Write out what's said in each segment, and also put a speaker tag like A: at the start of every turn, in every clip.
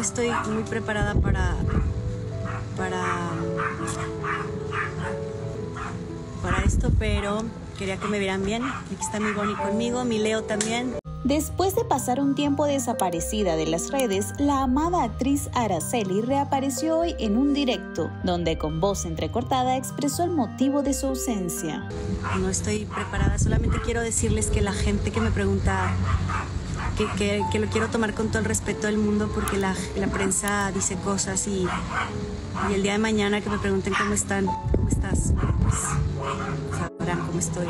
A: estoy muy preparada para, para, para esto, pero quería que me vieran bien. Aquí está mi Bonnie conmigo, mi Leo también.
B: Después de pasar un tiempo desaparecida de las redes, la amada actriz Araceli reapareció hoy en un directo, donde con voz entrecortada expresó el motivo de su ausencia.
A: No estoy preparada, solamente quiero decirles que la gente que me pregunta, que, que, lo quiero tomar con todo el respeto del mundo porque la, la prensa dice cosas y, y, el día de mañana que me pregunten cómo están, cómo estás, sabrán cómo estoy.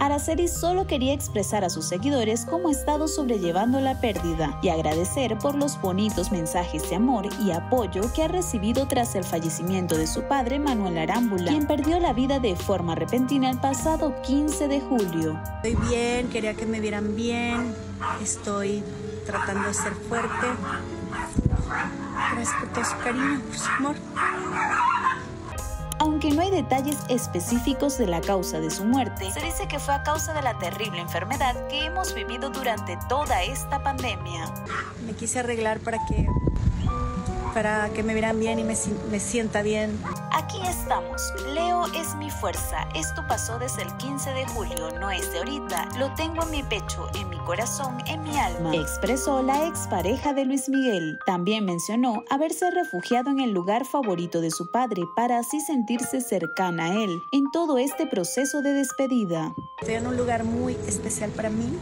B: Araceli solo quería expresar a sus seguidores cómo ha estado sobrellevando la pérdida y agradecer por los bonitos mensajes de amor y apoyo que ha recibido tras el fallecimiento de su padre Manuel Arámbula, quien perdió la vida de forma repentina el pasado 15 de julio.
A: Estoy bien, quería que me vieran bien, estoy tratando de ser fuerte. Gracias por todo su cariño, por su amor.
B: Aunque no hay detalles específicos de la causa de su muerte, se dice que fue a causa de la terrible enfermedad que hemos vivido durante toda esta pandemia.
A: Me quise arreglar para que para que me vieran bien y me, me, sienta bien.
B: Aquí estamos. Leo es mi fuerza. Esto pasó desde el 15 de julio, no es de ahorita. Lo tengo en mi pecho, en mi corazón, en mi alma. Expresó la expareja de Luis Miguel. También mencionó haberse refugiado en el lugar favorito de su padre para así sentirse cercana a él en todo este proceso de despedida.
A: Estoy en un lugar muy especial para mí.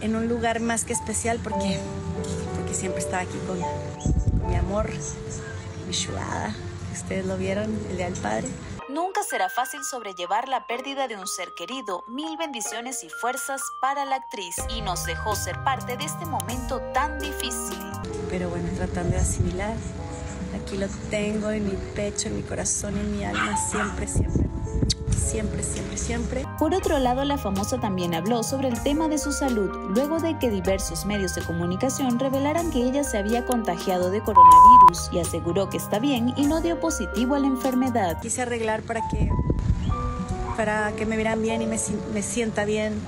A: En un lugar más que especial porque que siempre estaba aquí con, con mi amor, mi chulada, ustedes lo vieron el día del padre.
B: Nunca será fácil sobrellevar la pérdida de un ser querido. Mil bendiciones y fuerzas para la actriz y nos dejó ser parte de este momento tan difícil.
A: Pero bueno, tratando de asimilar, aquí lo tengo en mi pecho, en mi corazón, en mi alma, siempre, siempre siempre, siempre, siempre.
B: Por otro lado, la famosa también habló sobre el tema de su salud, luego de que diversos medios de comunicación revelaran que ella se había contagiado de coronavirus y aseguró que está bien y no dio positivo a la enfermedad.
A: Quise arreglar para que, para que me vieran bien y me, me sienta bien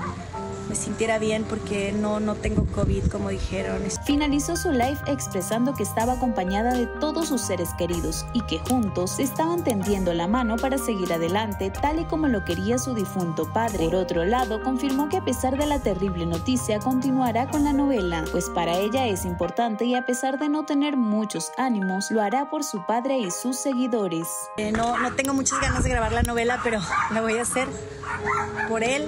A: me sintiera bien porque no, no tengo COVID, como dijeron.
B: Finalizó su live expresando que estaba acompañada de todos sus seres queridos y que juntos estaban tendiendo la mano para seguir adelante tal y como lo quería su difunto padre. Por otro lado, confirmó que a pesar de la terrible noticia continuará con la novela, pues para ella es importante y a pesar de no tener muchos ánimos, lo hará por su padre y sus seguidores.
A: Eh, no, no tengo muchas ganas de grabar la novela, pero la voy a hacer por él,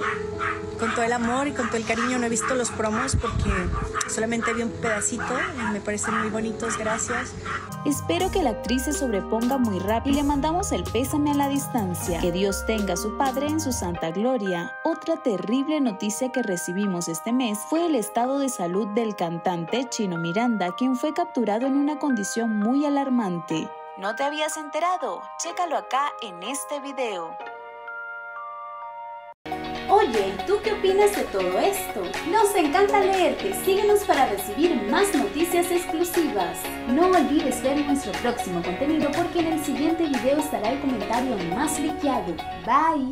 A: con todo el amor y con todo el cariño. No he visto los promos porque solamente vi un pedacito y me parecen muy bonitos. Gracias.
B: Espero que la actriz se sobreponga muy rápido y le mandamos el pésame a la distancia. Que Dios tenga a su padre en su santa gloria. Otra terrible noticia que recibimos este mes fue el estado de salud del cantante Chino Miranda, quien fue capturado en una condición muy alarmante. ¿No te habías enterado? Chécalo acá en este video. Oye, ¿y tú qué opinas de todo esto? Nos encanta leerte, síguenos para recibir más noticias exclusivas. No olvides ver nuestro próximo contenido porque en el siguiente video estará el comentario más liqueado. Bye.